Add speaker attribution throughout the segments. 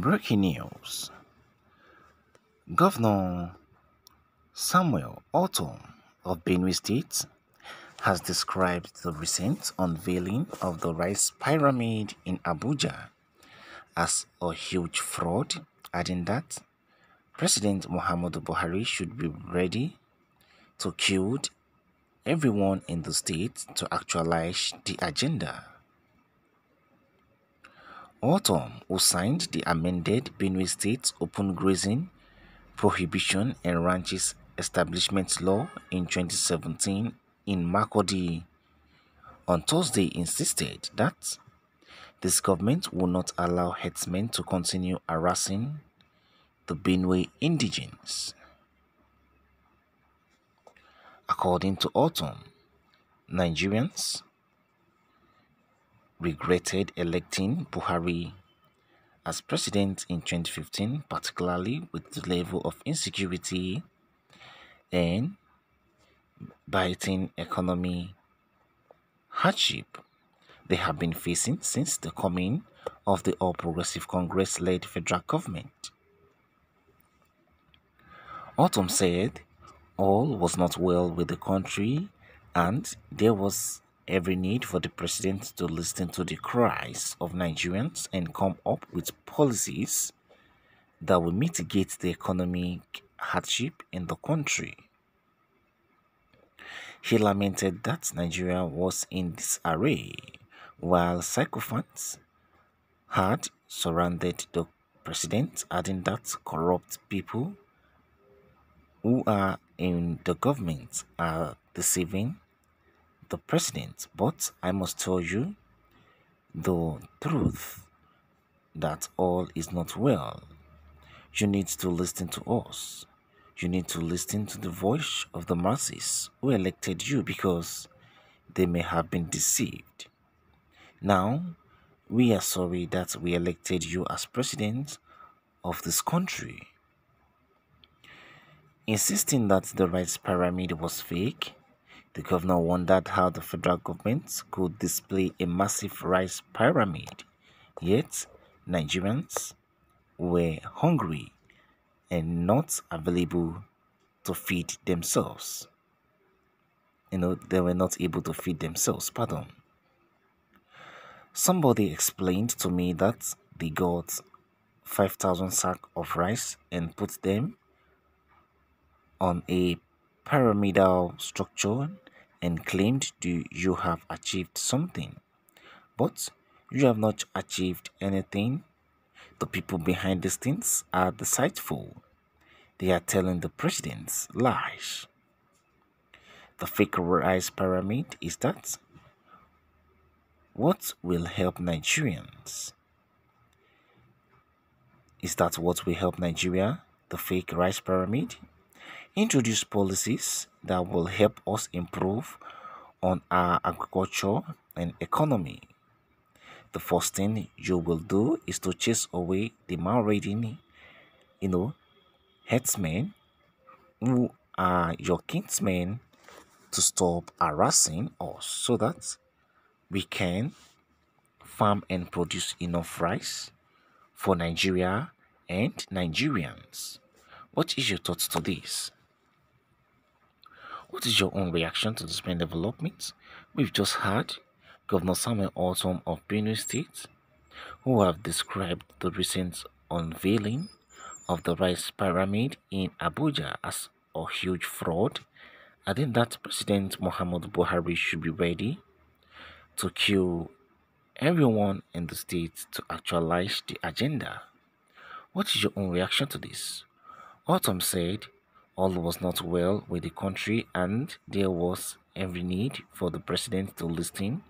Speaker 1: Breaking news Governor Samuel Ortom of Benue State has described the recent unveiling of the rice pyramid in Abuja as a huge fraud, adding that President Muhammadu Buhari should be ready to kill everyone in the state to actualize the agenda. Ortom, who signed the amended Benue State Open Grazing Prohibition and Ranches Establishment Law in 2017 in Makurdi, on Thursday insisted that this government will not allow herdsmen to continue harassing the Benue indigenes. According to Ortom, Nigerians regretted electing Buhari as president in 2015, particularly with the level of insecurity and biting economy hardship they have been facing since the coming of the All Progressive Congress led federal government. Ortom said all was not well with the country and there was every need for the president to listen to the cries of Nigerians and come up with policies that will mitigate the economic hardship in the country. He lamented that Nigeria was in disarray while sycophants had surrounded the president, adding that corrupt people who are in the government are deceiving the president, but I must tell you the truth that all is not well. You need to listen to us. You need to listen to the voice of the masses who elected you because they may have been deceived. Now, we are sorry that we elected you as president of this country. Insisting that the rights pyramid was fake, the governor wondered how the federal government could display a massive rice pyramid, yet Nigerians were hungry and not available to feed themselves. You know, they were not able to feed themselves, pardon. Somebody explained to me that they got 5,000 sack of rice and put them on a pyramidal structure and claimed do you have achieved something. But you have not achieved anything. The people behind these things are deceitful. They are telling the presidents lies. The fake rice pyramid is that what will help Nigerians? Is that what will help Nigeria? The fake rice pyramid? Introduce policies that will help us improve on our agriculture and economy. The first thing you will do is to chase away the marauding, you know, headsmen who are your kinsmen to stop harassing us so that we can farm and produce enough rice for Nigeria and Nigerians. What is your thoughts to this? What is your own reaction to this main development? We've just heard Governor Samuel Ortom of Benue State, who have described the recent unveiling of the rice pyramid in Abuja as a huge fraud, adding that President Muhammad Buhari should be ready to kill everyone in the state to actualize the agenda. What is your own reaction to this? Ortom said all was not well with the country and there was every need for the president to listen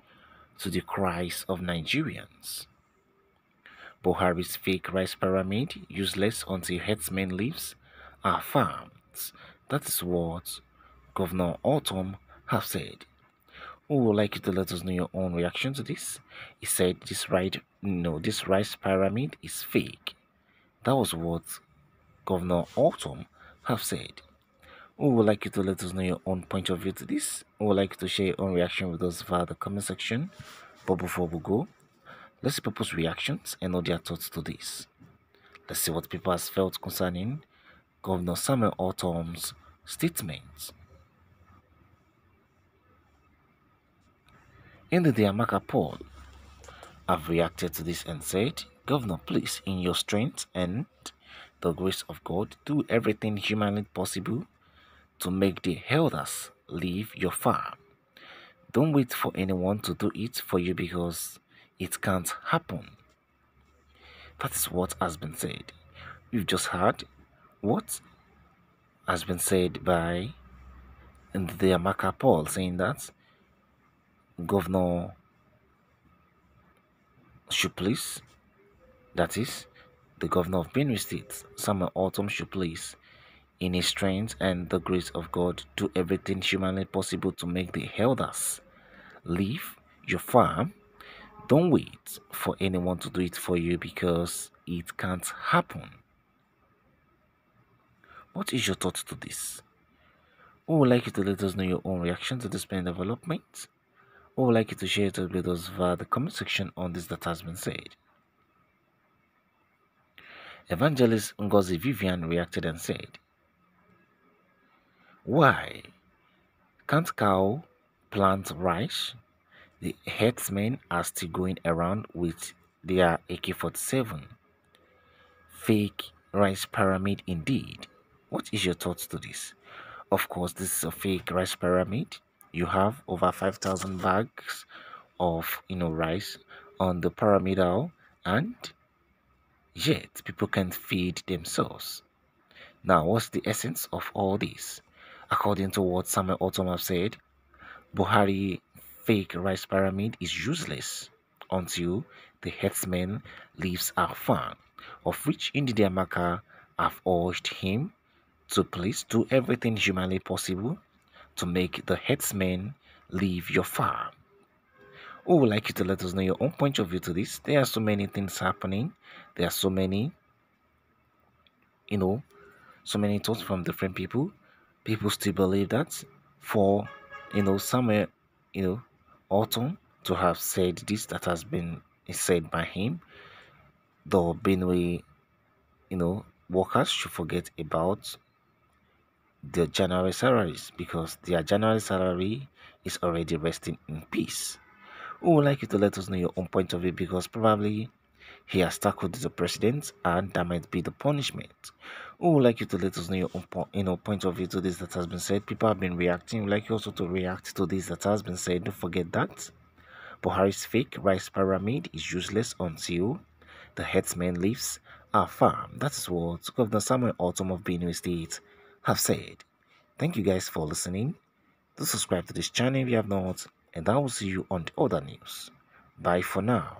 Speaker 1: to the cries of Nigerians. Buhari's fake rice pyramid, useless until headsmen leaves, are farms. That is what Governor Ortom have said. We would like you to let us know your own reaction to this. He said this right no this rice pyramid is fake. That was what Governor Ortom have said. We would like you to let us know your own point of view to this. We would like you to share your own reaction with us via the comment section. But before we go, let's see people's reactions and know their thoughts to this. Let's see what people has felt concerning Governor Samuel Ortom's statement. Indidiamaka Paul, I've reacted to this and said, Governor, please, in your strength and the grace of God, do everything humanly possible to make the elders leave your farm. Don't wait for anyone to do it for you because it can't happen. That is what has been said. We've just heard what has been said by the Amaka Paul saying that Governor should please, that is, the governor of Benue State, Samuel Ortom should please, in his strength and the grace of God, do everything humanly possible to make the elders leave your farm. Don't wait for anyone to do it for you because it can't happen. What is your thought to this? We would like you to let us know your own reaction to this pen development. We would like you to share it with us via the comment section on this that has been said. Evangelist Ngozi Vivian reacted and said, Why can't cow plant rice? The herdsmen are still going around with their AK-47. Fake rice pyramid indeed. What is your thoughts to this? Of course, this is a fake rice pyramid. You have over 5,000 bags of you know rice on the pyramidal and yet people can't feed themselves. Now, what's the essence of all this? According to what Samuel have said, Buhari fake rice pyramid is useless until the headsman leaves our farm, of which Indidiamaka have urged him to please do everything humanly possible to make the headsman leave your farm. We would like you to let us know your own point of view to this. There are so many things happening. There are so many, you know, so many thoughts from different people. People still believe that for, you know, somewhere, you know, Ortom to have said this that has been said by him, the Benue, you know, workers should forget about their January salaries because their January salary is already resting in peace. We would like you to let us know your own point of view because probably he has tackled the president and that might be the punishment. We would like you to let us know your own po you know, point of view to this that has been said. People have been reacting. We'd like you also to react to this that has been said. Don't forget that Buhari's fake rice pyramid is useless until the headsman leaves our farm. That is what Governor Samuel Ortom of Benue State have said. Thank you guys for listening. Do subscribe to this channel if you have not, and I will see you on the other news. Bye for now.